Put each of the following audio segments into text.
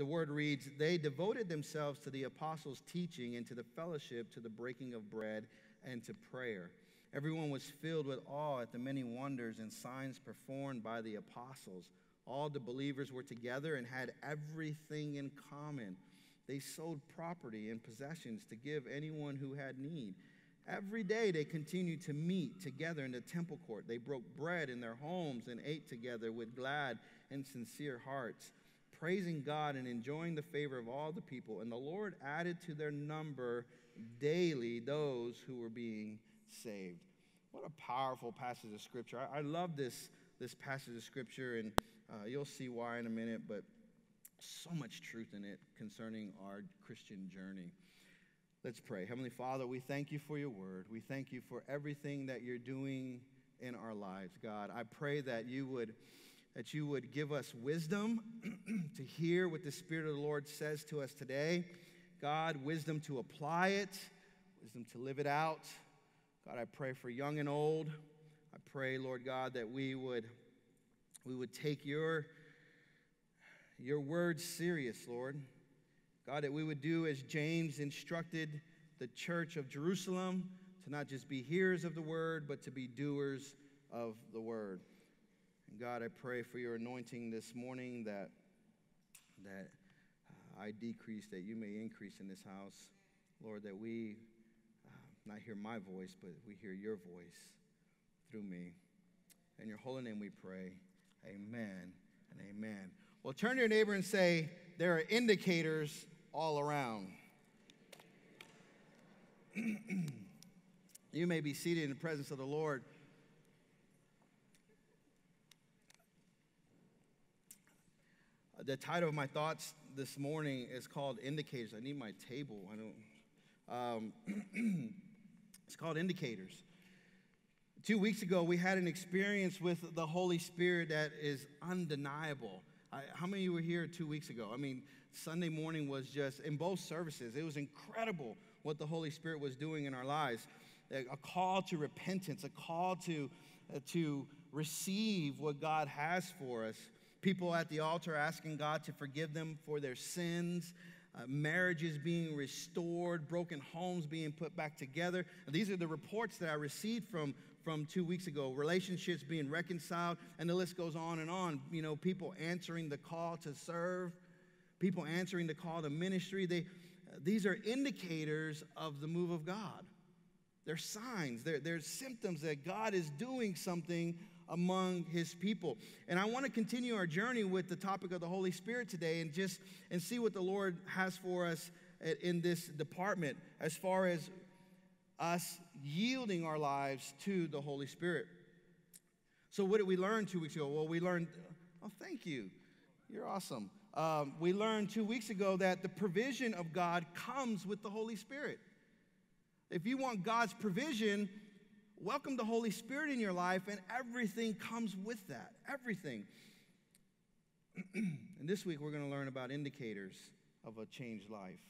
the word reads, they devoted themselves to the apostles' teaching and to the fellowship, to the breaking of bread, and to prayer. Everyone was filled with awe at the many wonders and signs performed by the apostles. All the believers were together and had everything in common. They sold property and possessions to give anyone who had need. Every day they continued to meet together in the temple court. They broke bread in their homes and ate together with glad and sincere hearts, praising God and enjoying the favor of all the people. And the Lord added to their number daily those who were being saved. What a powerful passage of scripture. I, I love this, this passage of scripture, and uh, you'll see why in a minute, but so much truth in it concerning our Christian journey. Let's pray. Heavenly Father, we thank you for your word. We thank you for everything that you're doing in our lives, God. I pray that you would that you would give us wisdom to hear what the Spirit of the Lord says to us today. God, wisdom to apply it, wisdom to live it out. God, I pray for young and old. I pray, Lord God, that we would we would take your your words serious, Lord. God, that we would do as James instructed the church of Jerusalem to not just be hearers of the word, but to be doers of the word. God, I pray for your anointing this morning that, that uh, I decrease, that you may increase in this house. Lord, that we not hear my voice, but we hear your voice through me. In your holy name we pray. Amen and amen. Well, turn to your neighbor and say, There are indicators all around. you may be seated in the presence of the Lord. The title of my thoughts this morning is called Indicators. I need my table. I don't. Um, It's called indicators. Two weeks ago, we had an experience with the Holy Spirit that is undeniable. I, how many of you were here two weeks ago? I mean, Sunday morning was just, in both services, it was incredible what the Holy Spirit was doing in our lives. A, a call to repentance, a call to, uh, to receive what God has for us. People at the altar asking God to forgive them for their sins, uh, marriages being restored, broken homes being put back together. And these are the reports that I received from, from two weeks ago relationships being reconciled, and the list goes on and on. You know, people answering the call to serve, people answering the call to ministry. They, these are indicators of the move of God. They're signs, they're, they're symptoms that God is doing something among his people. And I want to continue our journey with the topic of the Holy Spirit today and just and see what the Lord has for us in this department as far as us yielding our lives to the Holy Spirit. So, what did we learn two weeks ago? Well, we learned, oh, thank you. You're awesome. Um, we learned two weeks ago that the provision of God comes with the Holy Spirit. If you want God's provision, welcome the Holy Spirit in your life, and everything comes with that. Everything. and this week, we're going to learn about indicators of a changed life.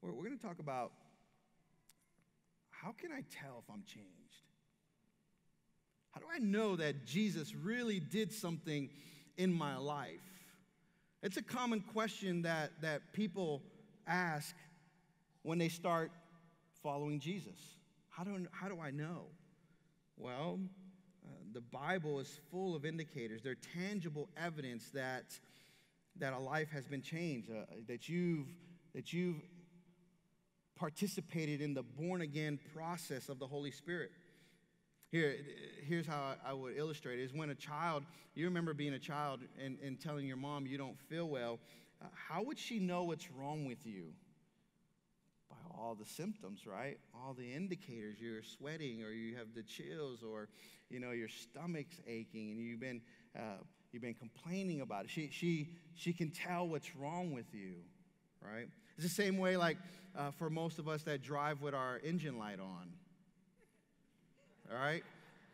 We're, we're going to talk about how can I tell if I'm changed? How do I know that Jesus really did something in my life? It's a common question that, that people ask when they start following Jesus. How do, how do I know? Well, uh, the Bible is full of indicators. They're tangible evidence that, that a life has been changed, uh, that, you've, that you've participated in the born again process of the Holy Spirit. Here, here's how I would illustrate it is when a child, you remember being a child and, and telling your mom you don't feel well, uh, how would she know what's wrong with you? All the symptoms, right? All the indicators. You're sweating, or you have the chills, or you know your stomach's aching, and you've been uh, you've been complaining about it. She she she can tell what's wrong with you, right? It's the same way, like uh, for most of us that drive with our engine light on. All right.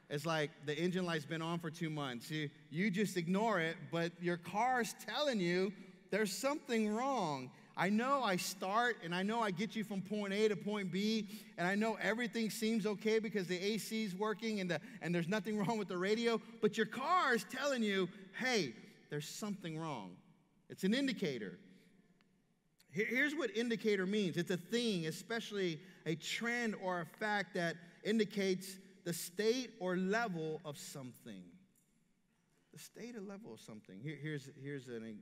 It's like the engine light's been on for two months. You, you just ignore it, but your car's telling you there's something wrong. I know I start and I know I get you from point A to point B, and I know everything seems okay because the AC is working and, the, and there's nothing wrong with the radio, but your car is telling you, hey, there's something wrong. It's an indicator. Here's what indicator means it's a thing, especially a trend or a fact that indicates the state or level of something. The state or level of something. Here, here's here's an,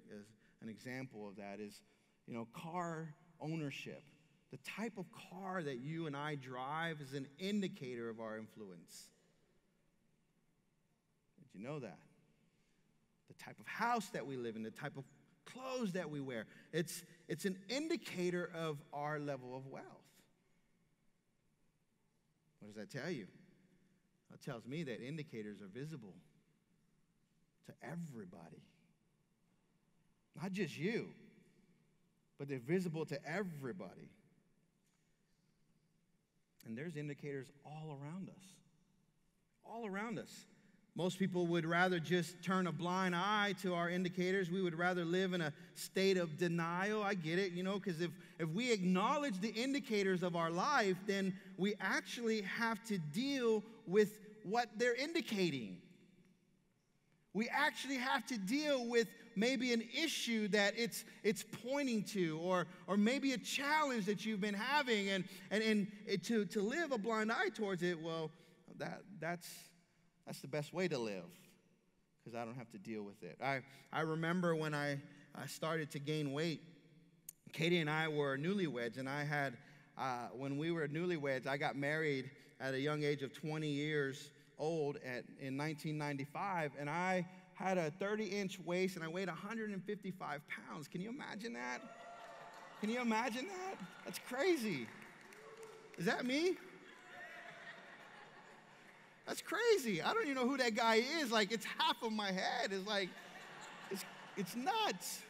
an example of that is, you know, car ownership. The type of car that you and I drive is an indicator of our influence. Did you know that? The type of house that we live in, the type of clothes that we wear, it's, it's an indicator of our level of wealth. What does that tell you? It tells me that indicators are visible to everybody. Not just you, but they're visible to everybody. And there's indicators all around us. All around us. Most people would rather just turn a blind eye to our indicators. We would rather live in a state of denial. I get it, you know, because if, if we acknowledge the indicators of our life, then we actually have to deal with what they're indicating. We actually have to deal with maybe an issue that it's, it's pointing to, or, or maybe a challenge that you've been having, and, and, and to, to live a blind eye towards it, well, that, that's, that's the best way to live because I don't have to deal with it. I, I remember when I, I started to gain weight, Katie and I were newlyweds, and I had, uh, when we were newlyweds, I got married at a young age of 20 years old at, in 1995, and I had a 30 inch waist and I weighed 155 pounds. Can you imagine that? Can you imagine that? That's crazy. Is that me? That's crazy. I don't even know who that guy is. Like, it's half of my head. It's like, it's, it's nuts.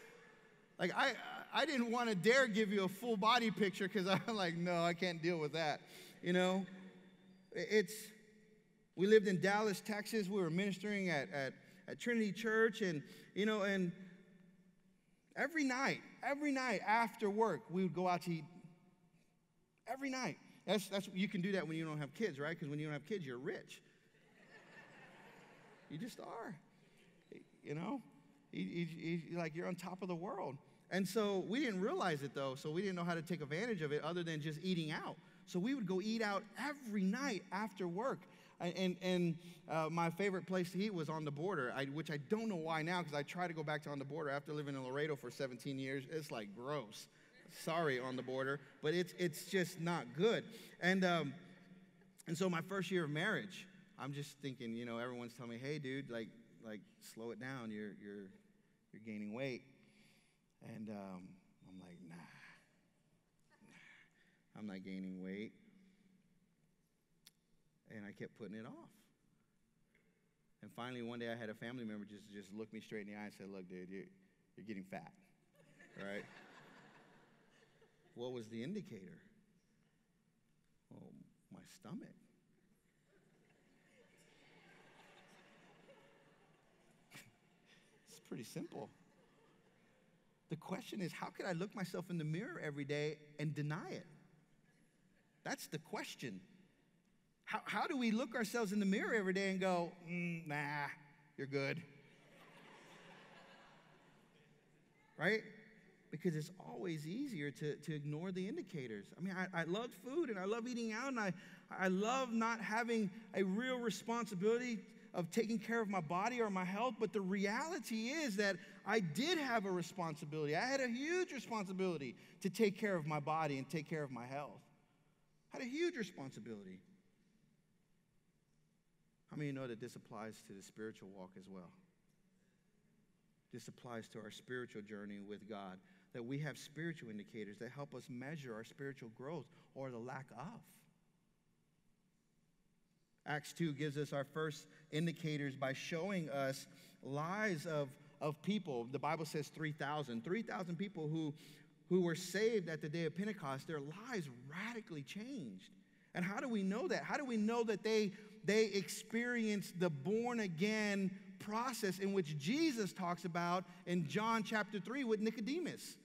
Like, I, I didn't want to dare give you a full body picture because I'm like, no, I can't deal with that. You know? It's, we lived in Dallas, Texas. We were ministering at, at, at Trinity Church, and, you know, and every night, every night after work, we would go out to eat. Every night. That's, that's, you can do that when you don't have kids, right? Because when you don't have kids, you're rich. you just are. You know? He, he, he, like you're on top of the world. And so we didn't realize it though, so we didn't know how to take advantage of it other than just eating out. So we would go eat out every night after work. And, and uh, my favorite place to eat was on the border, I, which I don't know why now because I try to go back to on the border after living in Laredo for 17 years. It's like gross. Sorry, on the border, but it's, it's just not good. And, um, and so my first year of marriage, I'm just thinking, you know, everyone's telling me, hey, dude, like, like slow it down. You're, you're, you're gaining weight. And um, I'm like, nah, nah, I'm not gaining weight. And I kept putting it off. And finally, one day I had a family member just, just look me straight in the eye and said, look, dude, you're, you're getting fat, right? What was the indicator? Well, my stomach. it's pretty simple. The question is how could I look myself in the mirror every day and deny it? That's the question. How, how do we look ourselves in the mirror every day and go, mm, nah, you're good? right? because it's always easier to, to ignore the indicators. I mean, I, I love food and I love eating out, and I, I love not having a real responsibility of taking care of my body or my health, but the reality is that I did have a responsibility. I had a huge responsibility to take care of my body and take care of my health. I had a huge responsibility. How many know that this applies to the spiritual walk as well? This applies to our spiritual journey with God that we have spiritual indicators that help us measure our spiritual growth or the lack of. Acts 2 gives us our first indicators by showing us lives of, of people. The Bible says 3,000. 3,000 people who, who were saved at the day of Pentecost, their lives radically changed. And how do we know that? How do we know that they, they experienced the born again process in which Jesus talks about in John chapter 3 with Nicodemus?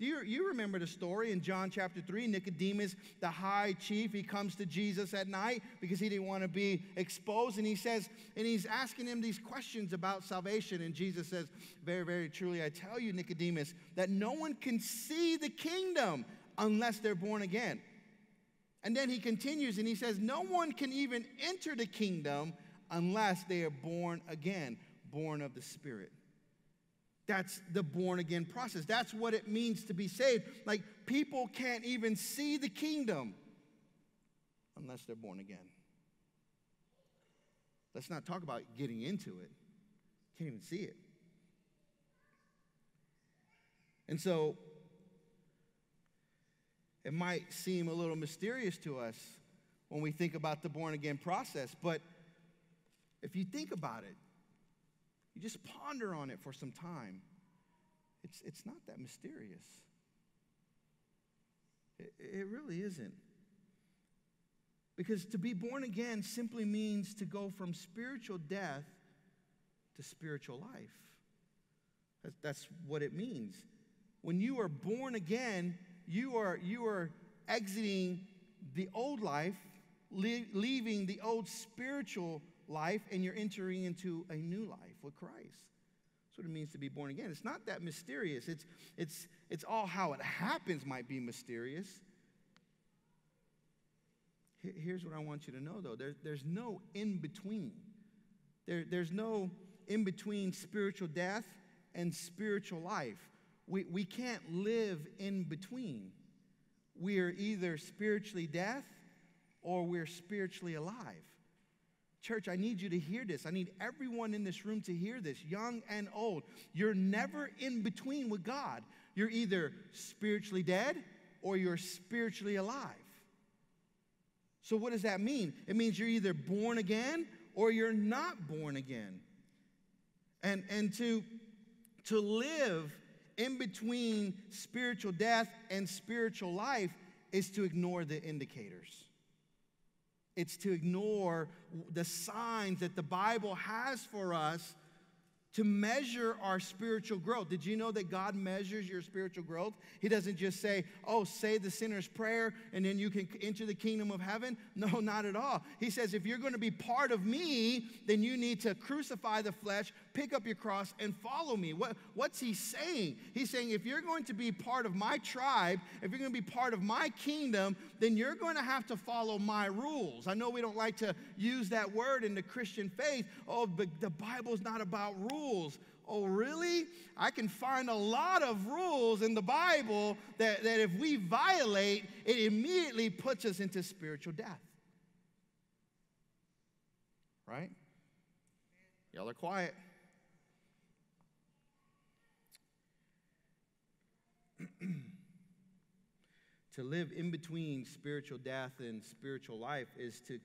Do you, you remember the story in John chapter 3? Nicodemus, the high chief, he comes to Jesus at night because he didn't want to be exposed. And he says, and he's asking him these questions about salvation. And Jesus says, Very, very truly, I tell you, Nicodemus, that no one can see the kingdom unless they're born again. And then he continues and he says, No one can even enter the kingdom unless they are born again, born of the Spirit. That's the born again process. That's what it means to be saved. Like people can't even see the kingdom unless they're born again. Let's not talk about getting into it. Can't even see it. And so it might seem a little mysterious to us when we think about the born again process, but if you think about it, you just ponder on it for some time. It's, it's not that mysterious. It, it really isn't. Because to be born again simply means to go from spiritual death to spiritual life. That's, that's what it means. When you are born again, you are, you are exiting the old life, leaving the old spiritual life, and you're entering into a new life with Christ. That's what it means to be born again. It's not that mysterious. It's, it's, it's all how it happens might be mysterious. Here's what I want you to know, though there, there's no in between. There, there's no in between spiritual death and spiritual life. We, we can't live in between. We are either spiritually deaf or we're spiritually alive. Church, I need you to hear this. I need everyone in this room to hear this, young and old. You're never in between with God. You're either spiritually dead or you're spiritually alive. So, what does that mean? It means you're either born again or you're not born again. And, and to, to live in between spiritual death and spiritual life is to ignore the indicators. It's to ignore the signs that the Bible has for us to measure our spiritual growth. Did you know that God measures your spiritual growth? He doesn't just say, oh, say the sinner's prayer and then you can enter the kingdom of heaven. No, not at all. He says, if you're going to be part of me, then you need to crucify the flesh, pick up your cross, and follow me. What, what's he saying? He's saying, if you're going to be part of my tribe, if you're going to be part of my kingdom, then you're going to have to follow my rules. I know we don't like to use that word in the Christian faith. Oh, but the Bible's not about rules. Oh, really? I can find a lot of rules in the Bible that, that if we violate, it immediately puts us into spiritual death. Right? Y'all are quiet. To live in between spiritual death and spiritual life is to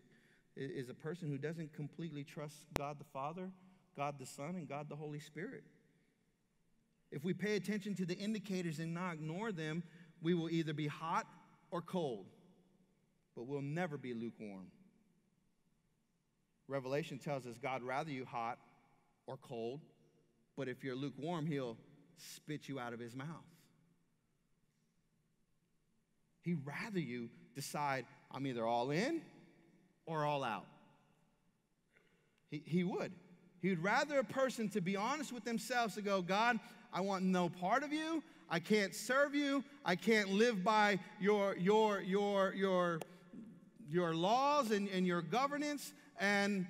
is a person who doesn't completely trust God the Father God the Son, and God the Holy Spirit. If we pay attention to the indicators and not ignore them, we will either be hot or cold, but we'll never be lukewarm. Revelation tells us God rather you hot or cold, but if you're lukewarm, he'll spit you out of his mouth. He'd rather you decide, I'm either all in or all out. He, he would. He'd rather a person to be honest with themselves to go, God, I want no part of you. I can't serve you. I can't live by your, your, your, your, your laws and, and your governance, and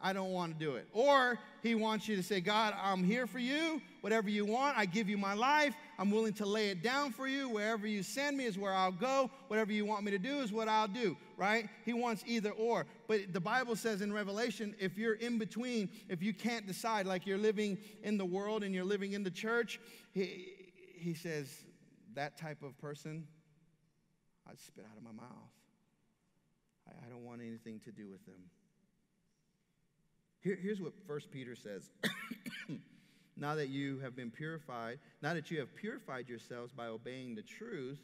I don't want to do it. Or he wants you to say, God, I'm here for you. Whatever you want, I give you my life. I'm willing to lay it down for you. Wherever you send me is where I'll go. Whatever you want me to do is what I'll do, right? He wants either or. But the Bible says in Revelation, if you're in between, if you can't decide, like you're living in the world and you're living in the church, he, he says, that type of person, I'd spit out of my mouth. I, I don't want anything to do with them. Here, here's what First Peter says. now that you have been purified, now that you have purified yourselves by obeying the truth,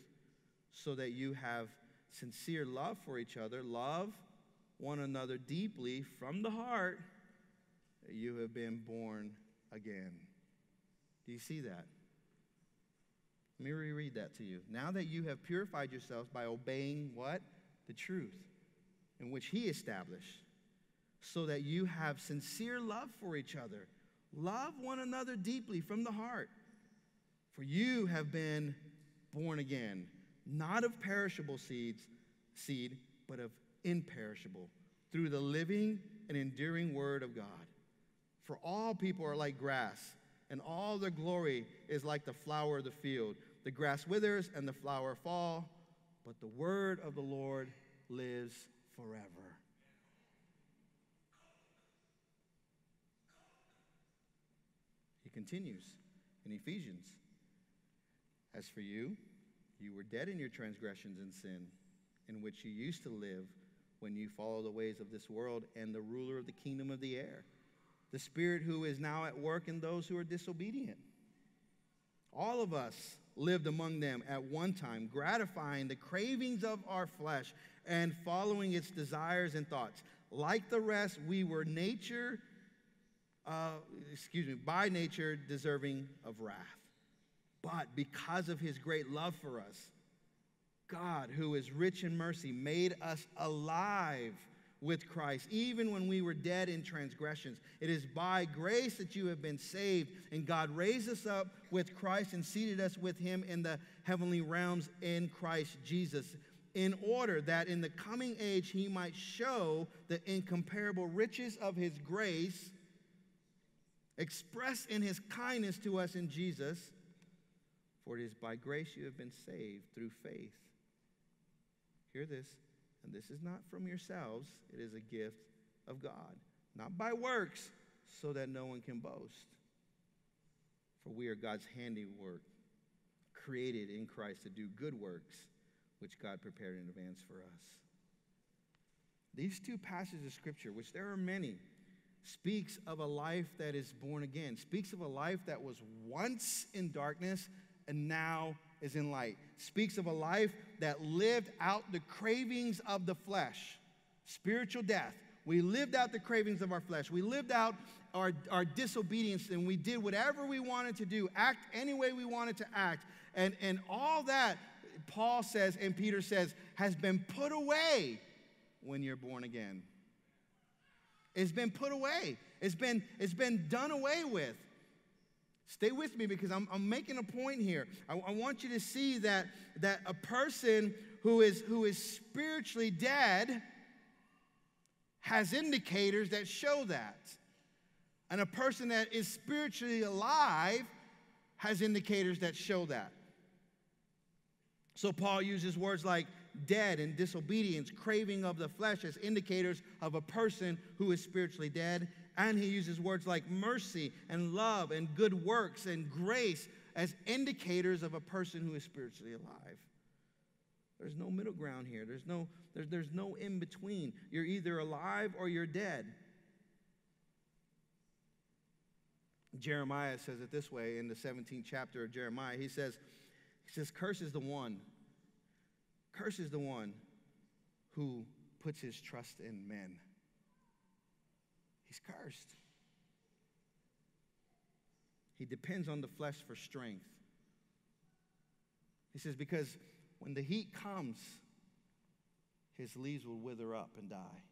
so that you have sincere love for each other, love one another deeply from the heart, you have been born again. Do you see that? Let me reread that to you. Now that you have purified yourselves by obeying what? The truth, in which he established, so that you have sincere love for each other. Love one another deeply from the heart. For you have been born again, not of perishable seeds, seed, but of imperishable, through the living and enduring word of God. For all people are like grass, and all their glory is like the flower of the field. The grass withers and the flower fall, but the word of the Lord lives forever. He continues in Ephesians. As for you, you were dead in your transgressions and sin, in which you used to live when you follow the ways of this world and the ruler of the kingdom of the air, the spirit who is now at work in those who are disobedient. All of us lived among them at one time, gratifying the cravings of our flesh and following its desires and thoughts. Like the rest, we were nature, uh, excuse me, by nature deserving of wrath. But because of his great love for us, God, who is rich in mercy, made us alive with Christ, even when we were dead in transgressions. It is by grace that you have been saved, and God raised us up with Christ and seated us with him in the heavenly realms in Christ Jesus, in order that in the coming age he might show the incomparable riches of his grace expressed in his kindness to us in Jesus. For it is by grace you have been saved through faith. Hear this, and this is not from yourselves, it is a gift of God, not by works, so that no one can boast. For we are God's handiwork, created in Christ to do good works, which God prepared in advance for us. These two passages of Scripture, which there are many, speaks of a life that is born again, speaks of a life that was once in darkness and now is in light. Speaks of a life that lived out the cravings of the flesh, spiritual death. We lived out the cravings of our flesh. We lived out our, our disobedience and we did whatever we wanted to do, act any way we wanted to act. And, and all that, Paul says and Peter says, has been put away when you're born again. It's been put away. It's been, it's been done away with. Stay with me because I'm, I'm making a point here. I, I want you to see that, that a person who is, who is spiritually dead has indicators that show that. And a person that is spiritually alive has indicators that show that. So Paul uses words like dead and disobedience, craving of the flesh as indicators of a person who is spiritually dead and he uses words like mercy and love and good works and grace as indicators of a person who is spiritually alive. There's no middle ground here. There's no, there's, there's no in between. You're either alive or you're dead. Jeremiah says it this way in the 17th chapter of Jeremiah. He says, he says, Curse is the one, curse is the one who puts his trust in men. He's cursed. He depends on the flesh for strength. He says, because when the heat comes, his leaves will wither up and die.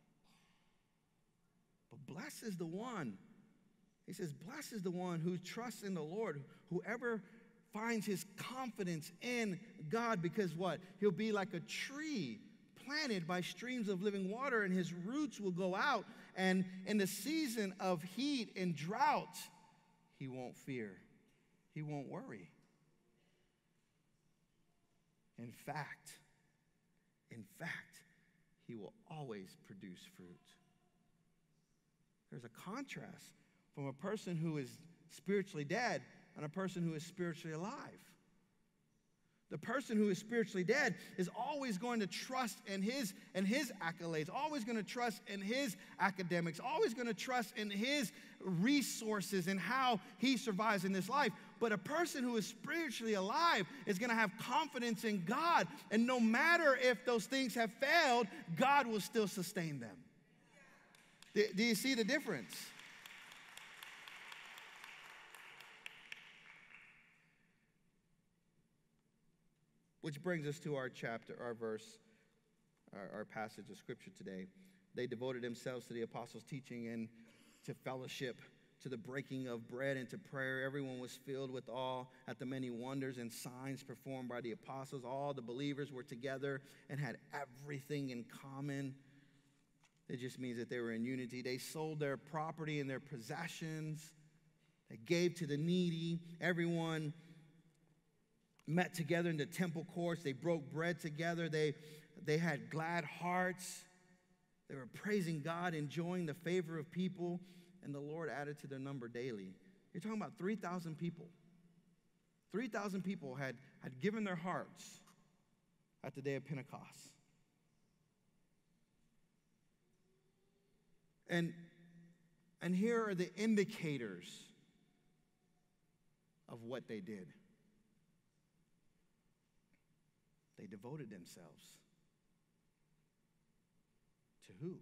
But blessed is the one, he says, blessed is the one who trusts in the Lord, whoever finds his confidence in God, because what? He'll be like a tree planted by streams of living water, and his roots will go out and in the season of heat and drought, he won't fear, he won't worry. In fact, in fact, he will always produce fruit. There's a contrast from a person who is spiritually dead and a person who is spiritually alive. The person who is spiritually dead is always going to trust in his and his accolades, always going to trust in his academics, always going to trust in his resources and how he survives in this life. But a person who is spiritually alive is going to have confidence in God, and no matter if those things have failed, God will still sustain them. Do you see the difference? Which brings us to our chapter, our verse, our, our passage of scripture today. They devoted themselves to the apostles' teaching and to fellowship, to the breaking of bread and to prayer. Everyone was filled with awe at the many wonders and signs performed by the apostles. All the believers were together and had everything in common. It just means that they were in unity. They sold their property and their possessions. They gave to the needy. Everyone met together in the temple courts. They broke bread together. They, they had glad hearts. They were praising God, enjoying the favor of people, and the Lord added to their number daily. You're talking about 3,000 people. 3,000 people had, had given their hearts at the day of Pentecost. And, and here are the indicators of what they did. They devoted themselves to who?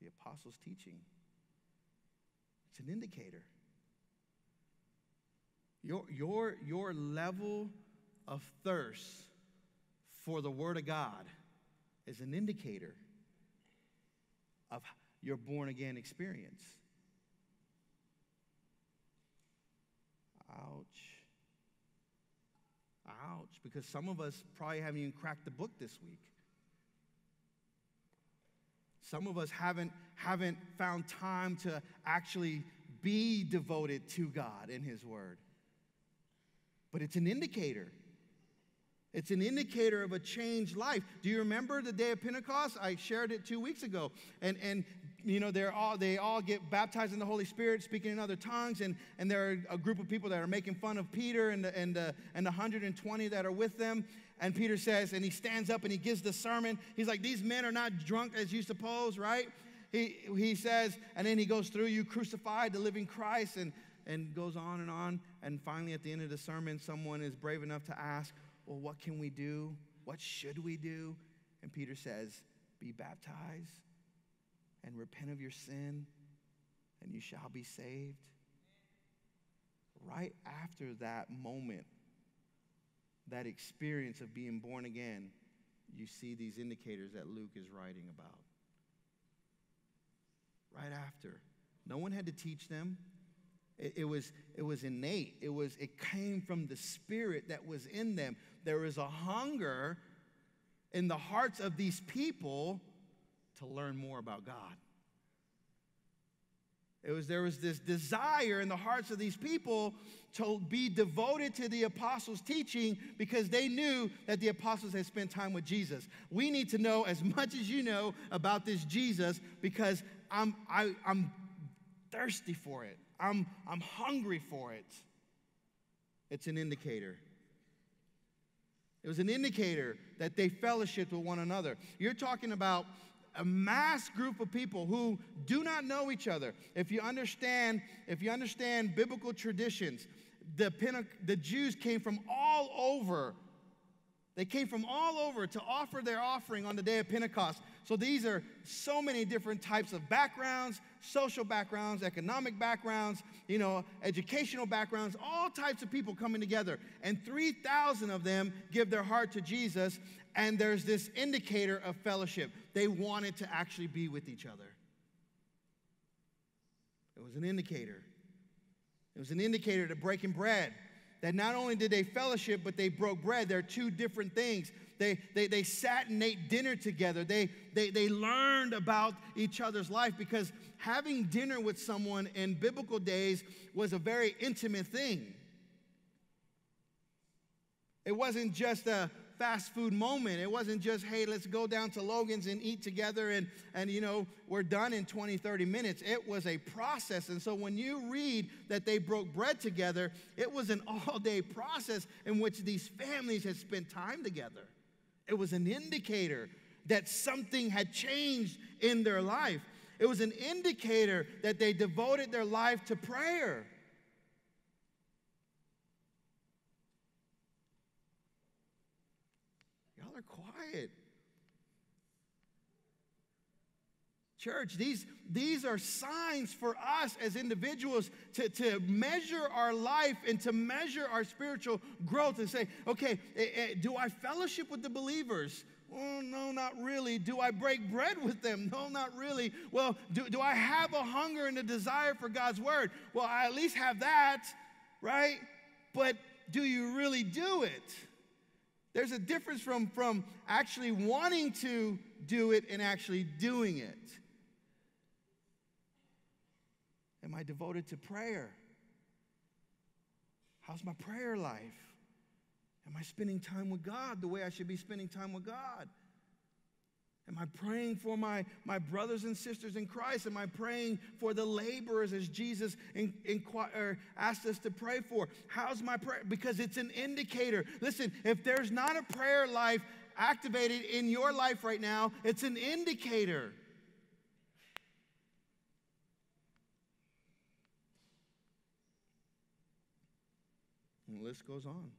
The apostles' teaching. It's an indicator. Your, your, your level of thirst for the Word of God is an indicator of your born again experience. Ouch. Ouch. Because some of us probably haven't even cracked the book this week. Some of us haven't, haven't found time to actually be devoted to God in His Word. But it's an indicator. It's an indicator of a changed life. Do you remember the day of Pentecost? I shared it two weeks ago. And, and you know, they're all, they all get baptized in the Holy Spirit, speaking in other tongues, and, and there are a group of people that are making fun of Peter and the, and, the, and the 120 that are with them. And Peter says, and he stands up and he gives the sermon. He's like, These men are not drunk as you suppose, right? He, he says, and then he goes through, You crucified the living Christ, and, and goes on and on. And finally, at the end of the sermon, someone is brave enough to ask, Well, what can we do? What should we do? And Peter says, Be baptized and repent of your sin, and you shall be saved. Right after that moment, that experience of being born again, you see these indicators that Luke is writing about. Right after. No one had to teach them. It, it, was, it was innate. It, was, it came from the spirit that was in them. There was a hunger in the hearts of these people to learn more about God. It was, there was this desire in the hearts of these people to be devoted to the apostles' teaching because they knew that the apostles had spent time with Jesus. We need to know as much as you know about this Jesus because I'm, I, I'm thirsty for it, I'm, I'm hungry for it. It's an indicator. It was an indicator that they fellowshiped with one another. You're talking about a mass group of people who do not know each other. If you understand, if you understand biblical traditions, the, Pente- the Jews came from all over. They came from all over to offer their offering on the day of Pentecost. So these are so many different types of backgrounds, social backgrounds, economic backgrounds, you know, educational backgrounds, all types of people coming together. And 3,000 of them give their heart to Jesus and there's this indicator of fellowship. They wanted to actually be with each other. It was an indicator. It was an indicator to breaking bread. That not only did they fellowship, but they broke bread. They're two different things. They, they, they sat and ate dinner together. They, they, they learned about each other's life because having dinner with someone in biblical days was a very intimate thing. It wasn't just a, fast food moment. It wasn't just, hey, let's go down to Logan's and eat together and, and you know, we're done in 20, 30 minutes. It was a process. And so when you read that they broke bread together, it was an all day process in which these families had spent time together. It was an indicator that something had changed in their life. It was an indicator that they devoted their life to prayer. quiet. Church, these, these are signs for us as individuals to, to measure our life and to measure our spiritual growth and say, okay, eh, eh, do I fellowship with the believers? Oh, no, not really. Do I break bread with them? No, not really. Well, do, do I have a hunger and a desire for God's word? Well, I at least have that, right? But do you really do it? There's a difference from, from actually wanting to do it and actually doing it. Am I devoted to prayer? How's my prayer life? Am I spending time with God the way I should be spending time with God? Am I praying for my, my brothers and sisters in Christ? Am I praying for the laborers as Jesus in, in, er, asked us to pray for? How's my prayer? Because it's an indicator. Listen, if there's not a prayer life activated in your life right now, it's an indicator. And the list goes on.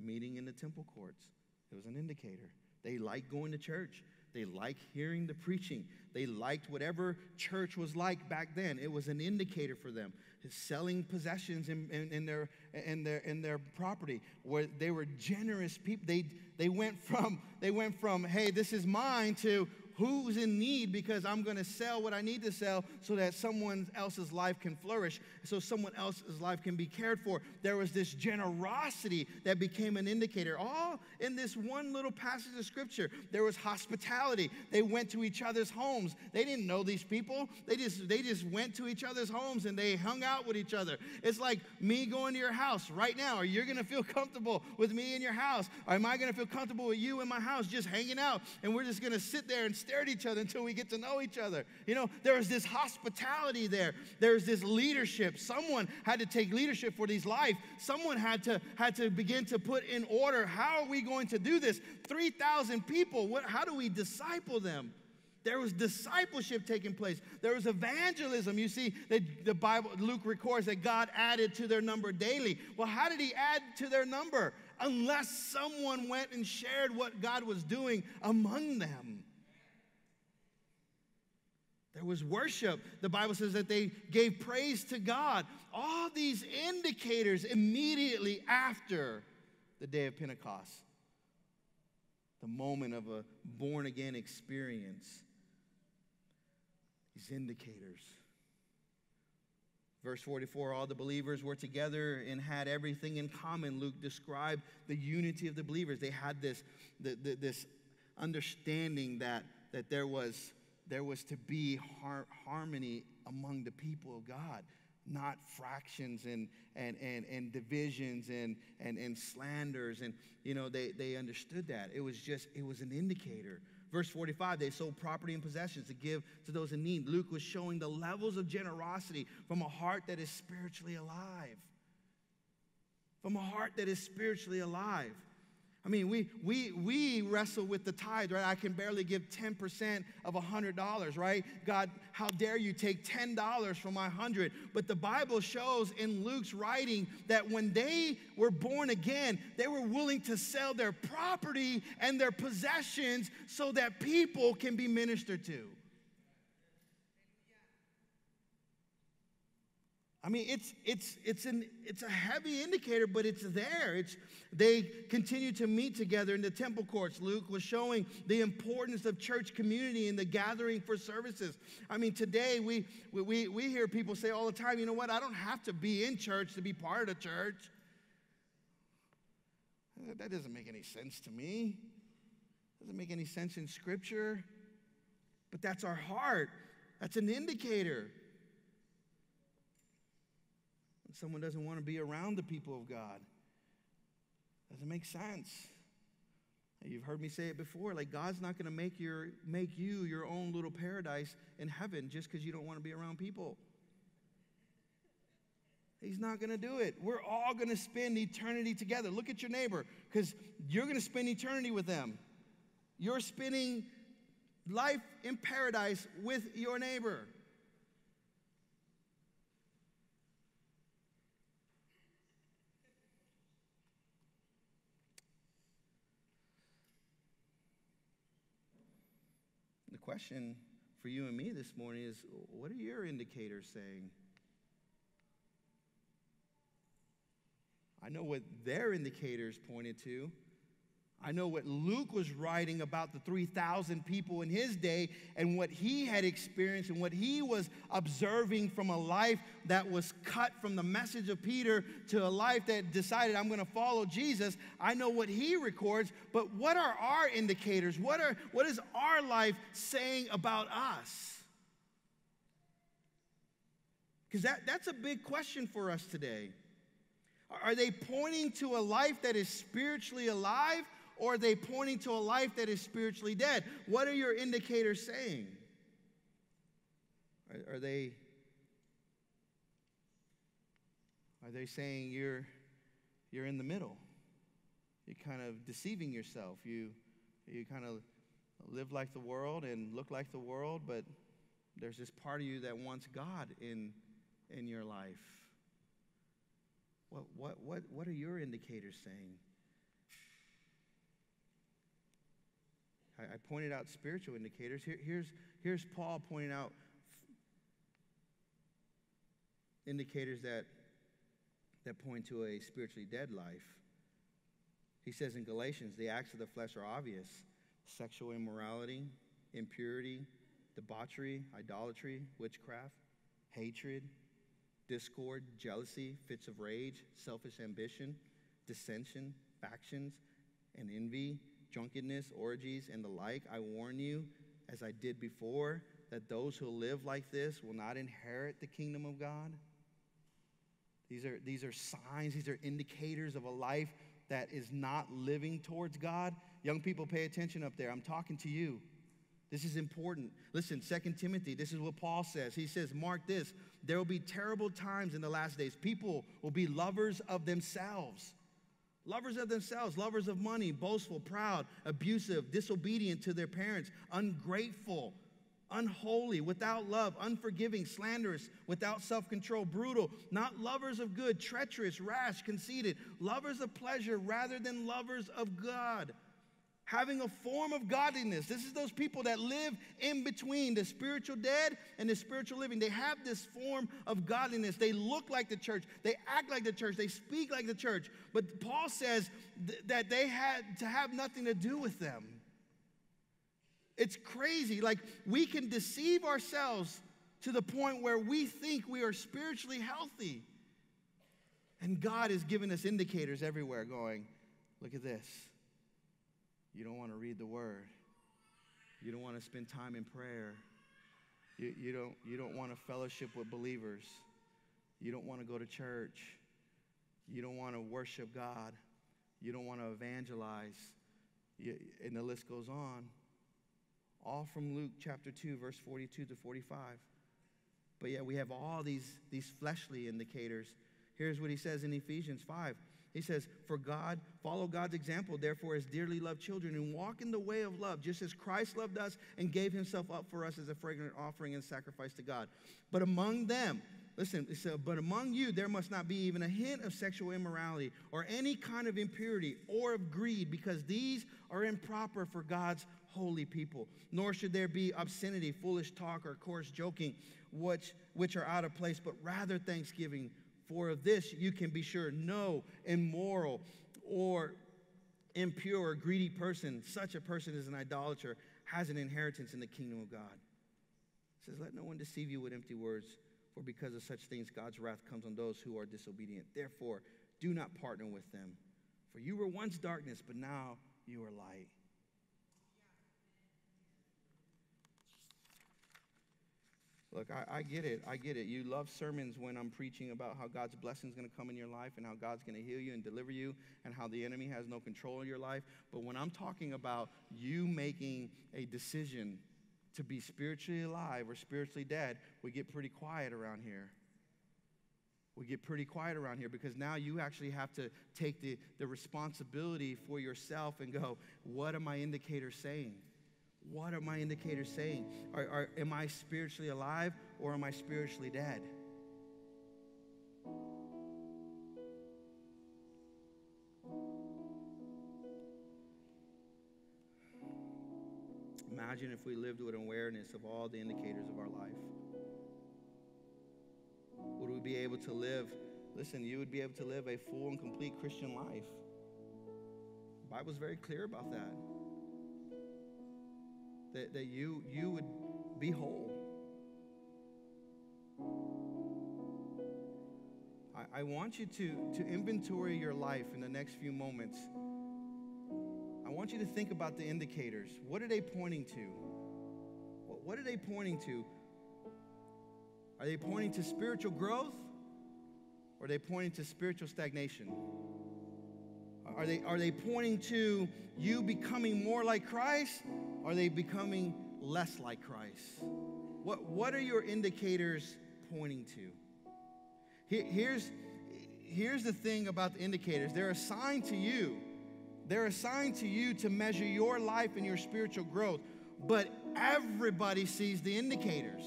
Meeting in the temple courts, it was an indicator. They liked going to church. They liked hearing the preaching. They liked whatever church was like back then. It was an indicator for them. Selling possessions in, in, in, their, in, their, in their property, where they were generous people. They, they, went from, they went from, hey, this is mine, to, who's in need because I'm going to sell what I need to sell so that someone else's life can flourish, so someone else's life can be cared for. There was this generosity that became an indicator. All in this one little passage of scripture, there was hospitality. They went to each other's homes. They didn't know these people. They just they just went to each other's homes and they hung out with each other. It's like me going to your house right now. Are you going to feel comfortable with me in your house? Or am I going to feel comfortable with you in my house just hanging out and we're just going to sit there and at each other until we get to know each other. You know, there was this hospitality there. There's this leadership. Someone had to take leadership for these life. Someone had to had to begin to put in order. How are we going to do this? 3,000 people. What, how do we disciple them? There was discipleship taking place. There was evangelism. You see, the Bible, Luke records that God added to their number daily. Well, how did He add to their number? Unless someone went and shared what God was doing among them. There was worship. The Bible says that they gave praise to God. All these indicators immediately after the day of Pentecost, the moment of a born again experience. These indicators. Verse 44 all the believers were together and had everything in common. Luke described the unity of the believers. They had this, this understanding that, that there was there was to be har- harmony among the people of God, not fractions and, and, and, and divisions and, and, and slanders. And, you know, they, they understood that. It was just, it was an indicator. Verse 45, they sold property and possessions to give to those in need. Luke was showing the levels of generosity from a heart that is spiritually alive. From a heart that is spiritually alive. I mean, we, we, we wrestle with the tithe, right? I can barely give 10% of $100, right? God, how dare you take $10 from my 100? But the Bible shows in Luke's writing that when they were born again, they were willing to sell their property and their possessions so that people can be ministered to. I mean, it's, it's, it's, an, it's a heavy indicator, but it's there. It's, they continue to meet together in the temple courts. Luke was showing the importance of church community and the gathering for services. I mean, today we, we, we hear people say all the time, you know what, I don't have to be in church to be part of church. That doesn't make any sense to me. Doesn't make any sense in Scripture. But that's our heart. That's an indicator someone doesn't want to be around the people of God. Doesn't make sense. You've heard me say it before. Like God's not going to make your make you your own little paradise in heaven just because you don't want to be around people. He's not going to do it. We're all going to spend eternity together. Look at your neighbor because you're going to spend eternity with them. You're spending life in paradise with your neighbor. Question for you and me this morning is what are your indicators saying? I know what their indicators pointed to. I know what Luke was writing about the 3,000 people in his day and what he had experienced and what he was observing from a life that was cut from the message of Peter to a life that decided, I'm going to follow Jesus. I know what he records, but what are our indicators? What, are, what is our life saying about us? Because that, that's a big question for us today. Are they pointing to a life that is spiritually alive or are they pointing to a life that is spiritually dead? What are your indicators saying? Are, are they are they saying you're you're in the middle? You're kind of deceiving yourself. You you kind of live like the world and look like the world, but there's this part of you that wants God in in your life. What, what, what, what are your indicators saying? I, I pointed out spiritual indicators. Here, here's, here's Paul pointing out indicators that, that point to a spiritually dead life. He says in Galatians, the acts of the flesh are obvious sexual immorality, impurity, debauchery, idolatry, witchcraft, hatred, discord, jealousy, fits of rage, selfish ambition, dissension, factions, and envy, drunkenness, orgies, and the like. I warn you, as I did before, that those who live like this will not inherit the kingdom of God. These are, these are signs, these are indicators of a life that is not living towards God. Young people, pay attention up there. I'm talking to you. This is important. Listen, Second Timothy, this is what Paul says. He says, Mark this, there will be terrible times in the last days. People will be lovers of themselves. Lovers of themselves, lovers of money, boastful, proud, abusive, disobedient to their parents, ungrateful, unholy, without love, unforgiving, slanderous, without self control, brutal, not lovers of good, treacherous, rash, conceited, lovers of pleasure rather than lovers of God having a form of godliness. This is those people that live in between the spiritual dead and the spiritual living. They have this form of godliness. They look like the church, they act like the church, they speak like the church. But Paul says th- that they had to have nothing to do with them. It's crazy. Like we can deceive ourselves to the point where we think we are spiritually healthy. And God is giving us indicators everywhere going, look at this. You don't want to read the word. You don't want to spend time in prayer. You, you, don't, you don't want to fellowship with believers. You don't want to go to church. You don't want to worship God. You don't want to evangelize. You, and the list goes on. All from Luke chapter 2, verse 42 to 45. But yet we have all these, these fleshly indicators. Here's what he says in Ephesians 5 he says, For God, follow God's example, therefore, as dearly loved children, and walk in the way of love, just as Christ loved us and gave himself up for us as a fragrant offering and sacrifice to God. But among them, listen, said, but among you there must not be even a hint of sexual immorality or any kind of impurity or of greed, because these are improper for God's holy people. Nor should there be obscenity, foolish talk, or coarse joking, which, which are out of place, but rather thanksgiving. For of this you can be sure no immoral or impure or greedy person, such a person is an idolater, has an inheritance in the kingdom of God. It says, Let no one deceive you with empty words, for because of such things God's wrath comes on those who are disobedient. Therefore, do not partner with them. For you were once darkness, but now you are light. Look, I, I, get it. I get it. You love sermons when I'm preaching about how God's blessing is going to come in your life and how God's going to heal you and deliver you and how the enemy has no control in your life. But when I'm talking about you making a decision to be spiritually alive or spiritually dead, we get pretty quiet around here. We get pretty quiet around here because now you actually have to take the, the responsibility for yourself and go, what are my indicators saying? What are my indicators saying? Are, are, am I spiritually alive or am I spiritually dead? imagine if we lived with awareness of all the indicators of our life? Would we be able to live? Listen, you would be able to live a full and complete Christian life. The Bible's very clear about that. That, that you, you would be whole. I, I want you to, to inventory your life in the next few moments. I want you to think about the indicators. What are they pointing to? What, what are they pointing to? Are they pointing to spiritual growth? Or are they pointing to spiritual stagnation? Are they, are they pointing to you becoming more like Christ? Are they becoming less like Christ? What, what are your indicators pointing to? Here, here's, here's the thing about the indicators they're assigned to you. They're assigned to you to measure your life and your spiritual growth, but everybody sees the indicators.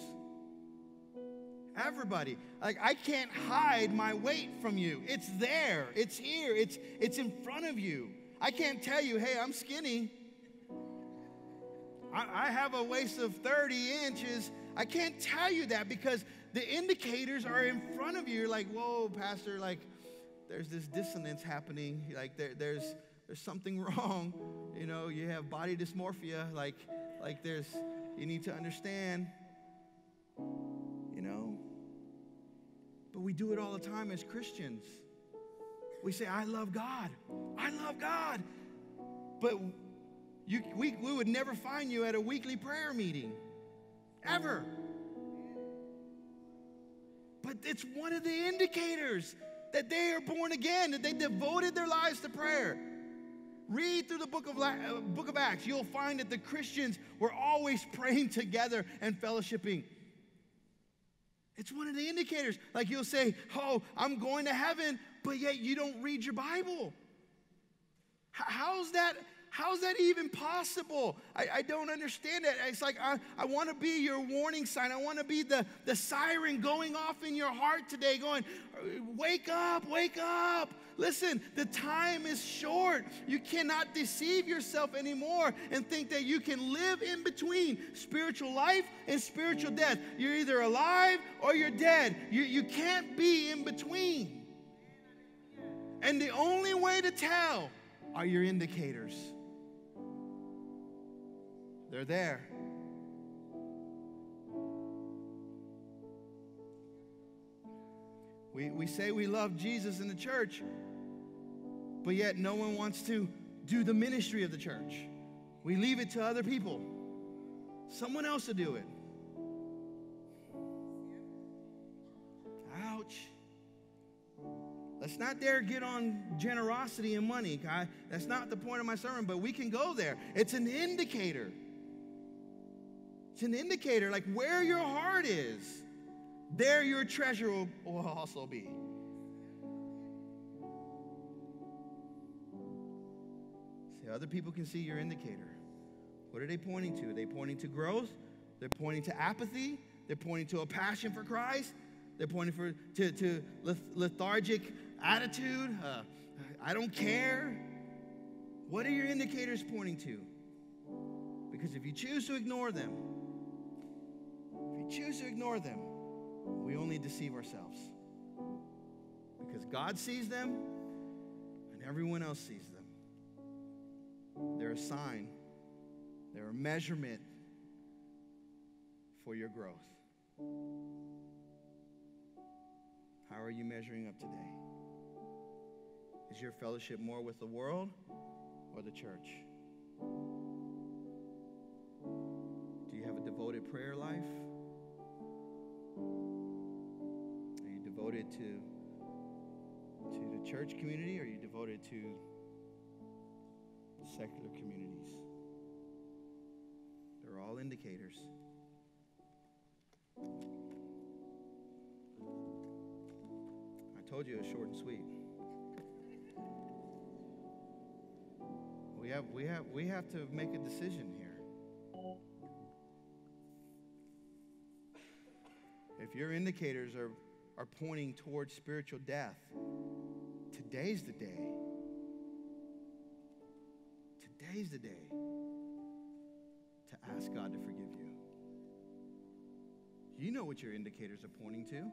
Everybody. Like I can't hide my weight from you. It's there. It's here. It's it's in front of you. I can't tell you, hey, I'm skinny. I, I have a waist of 30 inches. I can't tell you that because the indicators are in front of you. You're like, whoa, Pastor, like there's this dissonance happening. Like there, there's there's something wrong. You know, you have body dysmorphia. Like, like there's you need to understand. You know? But we do it all the time as Christians. We say, I love God. I love God. But you, we, we would never find you at a weekly prayer meeting. Ever. But it's one of the indicators that they are born again, that they devoted their lives to prayer. Read through the book of, uh, book of Acts. You'll find that the Christians were always praying together and fellowshipping. It's one of the indicators. Like you'll say, Oh, I'm going to heaven, but yet you don't read your Bible. How's that? How's that even possible? I, I don't understand it. It's like I, I want to be your warning sign. I want to be the, the siren going off in your heart today, going, Wake up, wake up. Listen, the time is short. You cannot deceive yourself anymore and think that you can live in between spiritual life and spiritual death. You're either alive or you're dead. You, you can't be in between. And the only way to tell are your indicators. They're there. We, we say we love Jesus in the church, but yet no one wants to do the ministry of the church. We leave it to other people. Someone else to do it. Ouch. Let's not there get on generosity and money. Okay? That's not the point of my sermon, but we can go there. It's an indicator. It's an indicator like where your heart is there your treasure will, will also be. See, other people can see your indicator. What are they pointing to? Are they pointing to growth? They're pointing to apathy. They're pointing to a passion for Christ. They're pointing for, to, to lethargic attitude. Uh, I don't care. What are your indicators pointing to? Because if you choose to ignore them, choose to ignore them, we only deceive ourselves. Because God sees them and everyone else sees them. They're a sign, they're a measurement for your growth. How are you measuring up today? Is your fellowship more with the world or the church? Do you have a devoted prayer life? Devoted to, to the church community or are you devoted to secular communities? They're all indicators. I told you it was short and sweet. We have, we have, we have to make a decision here. If your indicators are are pointing towards spiritual death, today's the day. Today's the day to ask God to forgive you. You know what your indicators are pointing to.